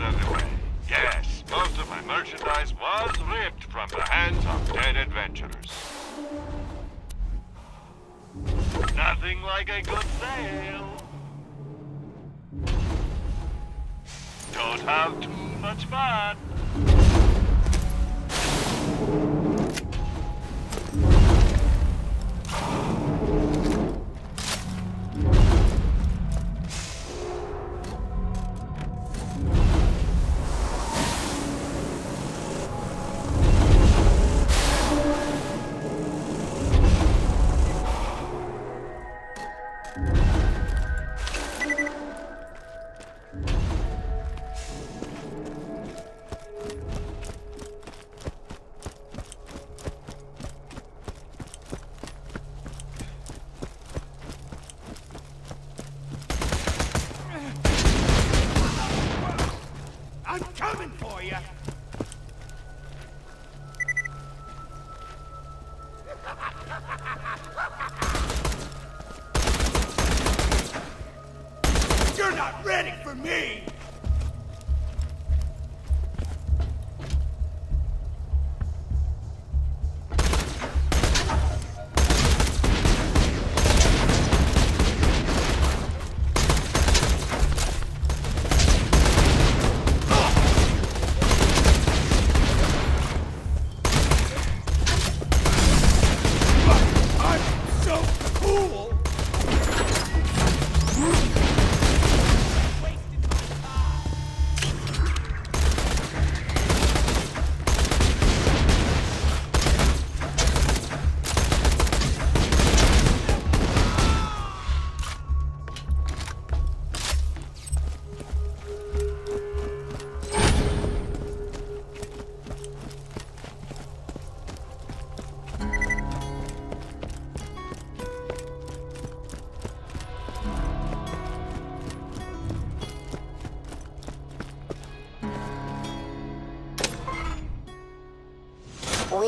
get this out of the way. Yes, most of my merchandise was ripped from the hands of dead adventurers. Nothing like a good sale. Don't have too much fun.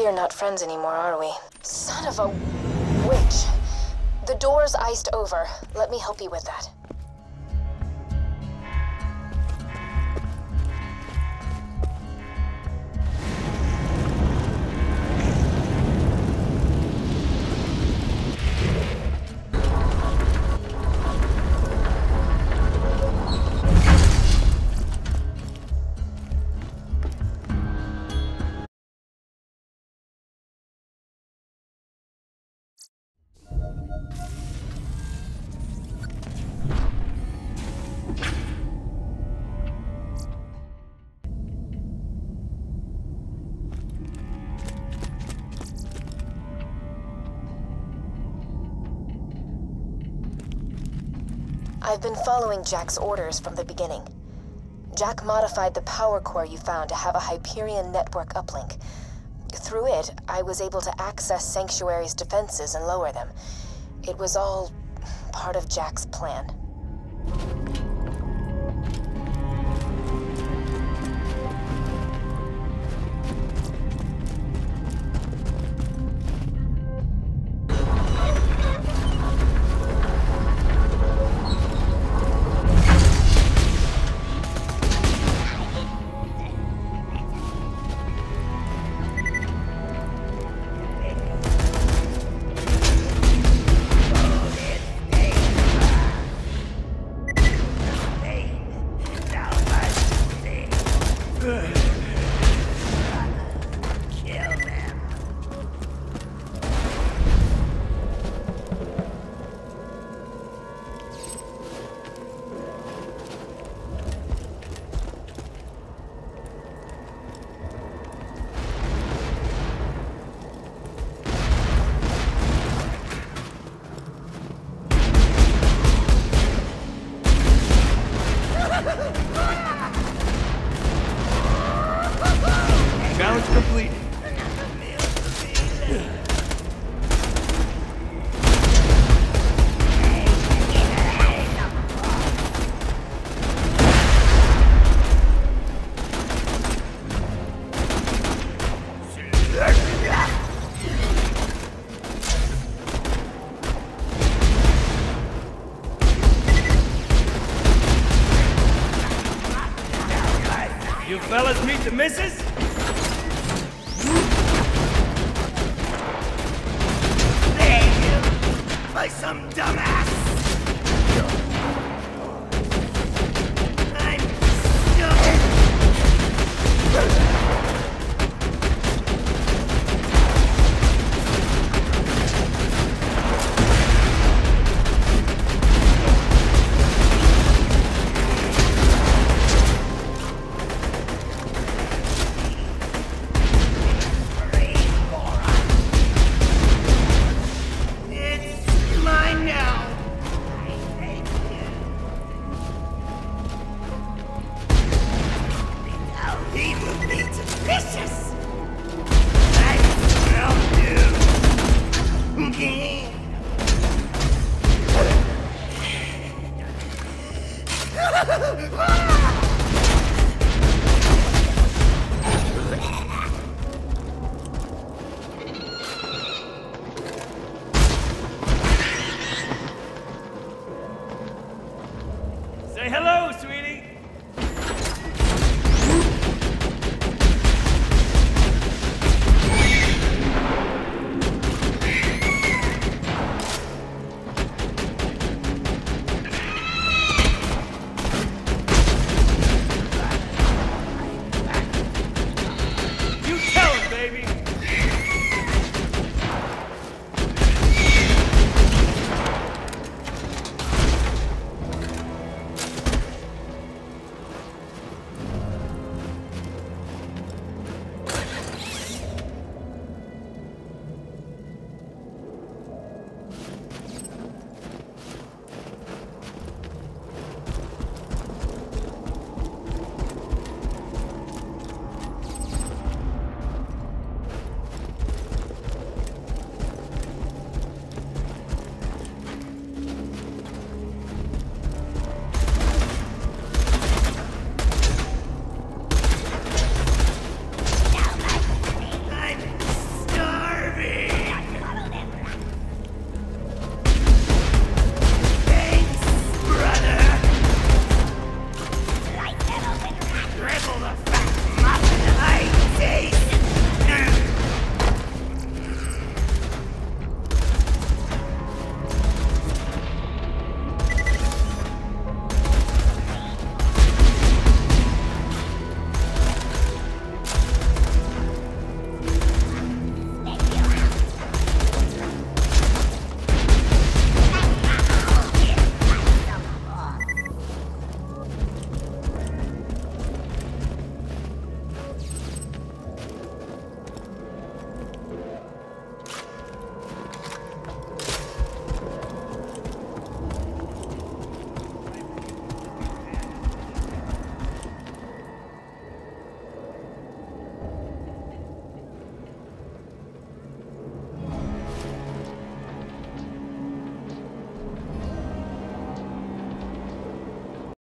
We are not friends anymore, are we? Son of a witch. The door's iced over. Let me help you with that. I've been following Jack's orders from the beginning. Jack modified the power core you found to have a Hyperion network uplink. Through it, I was able to access Sanctuary's defenses and lower them. It was all part of Jack's plan. Fellas meet the missus? There! By some dumbass! I'm Ah! Ah!